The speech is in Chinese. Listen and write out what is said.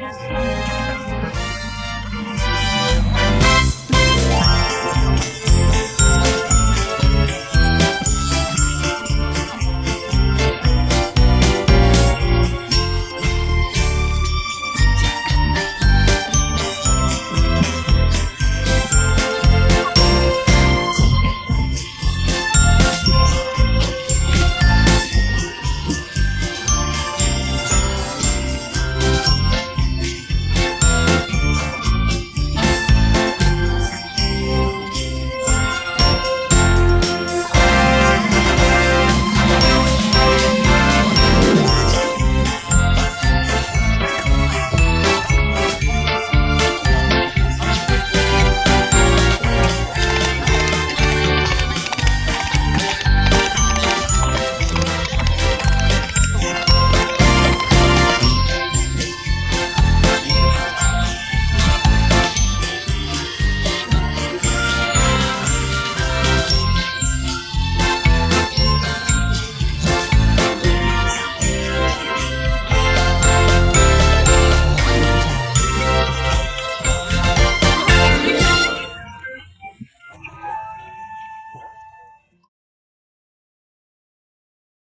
嘿